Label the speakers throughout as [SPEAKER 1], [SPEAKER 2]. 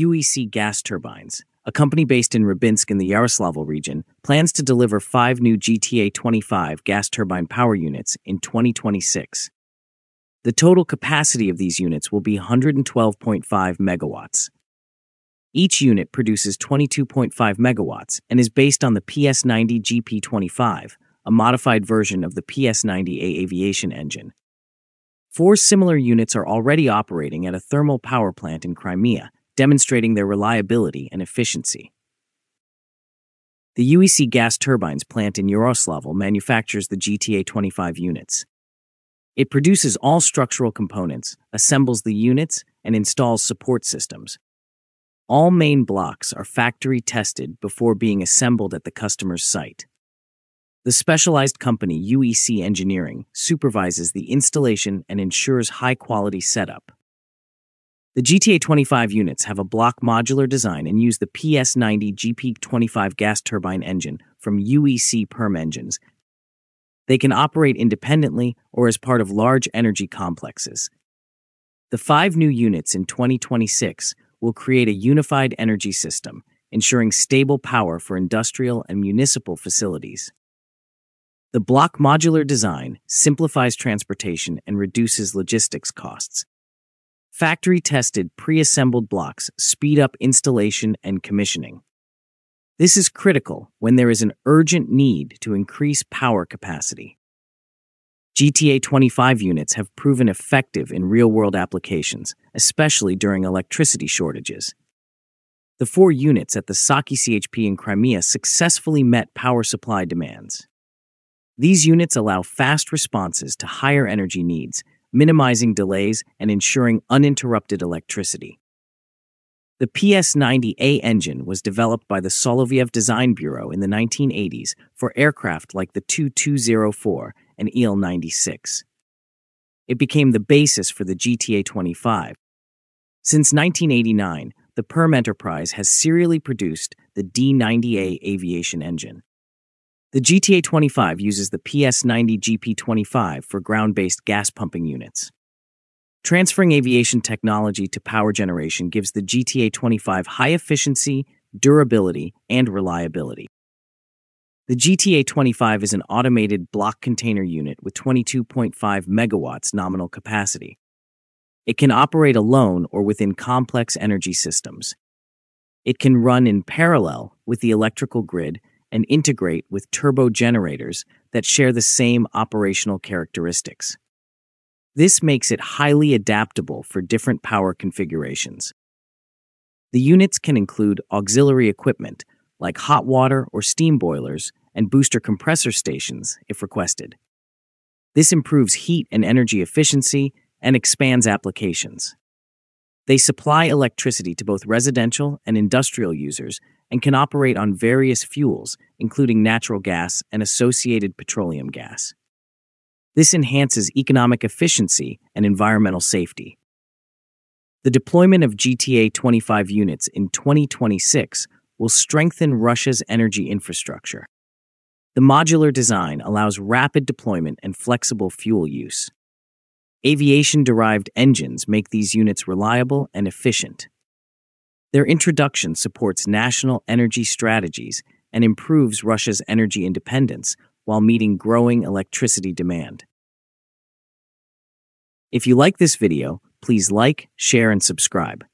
[SPEAKER 1] UEC Gas Turbines, a company based in Rybinsk in the Yaroslavl region, plans to deliver five new GTA 25 gas turbine power units in 2026. The total capacity of these units will be 112.5 megawatts. Each unit produces 22.5 megawatts and is based on the PS90 GP25, a modified version of the PS90A aviation engine. Four similar units are already operating at a thermal power plant in Crimea, demonstrating their reliability and efficiency. The UEC gas turbines plant in Yaroslavl manufactures the GTA 25 units. It produces all structural components, assembles the units, and installs support systems. All main blocks are factory tested before being assembled at the customer's site. The specialized company UEC Engineering supervises the installation and ensures high quality setup. The GTA 25 units have a block modular design and use the PS90 GP25 gas turbine engine from UEC Perm Engines. They can operate independently or as part of large energy complexes. The five new units in 2026 will create a unified energy system, ensuring stable power for industrial and municipal facilities. The block modular design simplifies transportation and reduces logistics costs. Factory tested pre assembled blocks speed up installation and commissioning. This is critical when there is an urgent need to increase power capacity. GTA 25 units have proven effective in real world applications, especially during electricity shortages. The four units at the Saky CHP in Crimea successfully met power supply demands. These units allow fast responses to higher energy needs, minimizing delays and ensuring uninterrupted electricity. The PS90A engine was developed by the Soloviev Design Bureau in the 1980s for aircraft like the Tu-204 and Il-96. It became the basis for the GTA 25. Since 1989, the Perm Enterprise has serially produced the D90A aviation engine. The GTA 25 uses the PS90 GP25 for ground based gas pumping units. Transferring aviation technology to power generation gives the GTA 25 high efficiency, durability, and reliability. The GTA 25 is an automated block container unit with 22.5 megawatts nominal capacity. It can operate alone or within complex energy systems. It can run in parallel with the electrical grid and integrate with turbo generators that share the same operational characteristics. This makes it highly adaptable for different power configurations. The units can include auxiliary equipment like hot water or steam boilers and booster compressor stations if requested. This improves heat and energy efficiency and expands applications. They supply electricity to both residential and industrial users and can operate on various fuels, including natural gas and associated petroleum gas. This enhances economic efficiency and environmental safety. The deployment of GTA 25 units in 2026 will strengthen Russia's energy infrastructure. The modular design allows rapid deployment and flexible fuel use. Aviation derived engines make these units reliable and efficient. Their introduction supports national energy strategies and improves Russia's energy independence while meeting growing electricity demand. If you like this video, please like, share, and subscribe.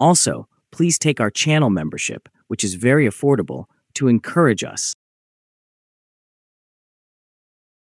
[SPEAKER 1] Also, please take our channel membership, which is very affordable, to encourage us.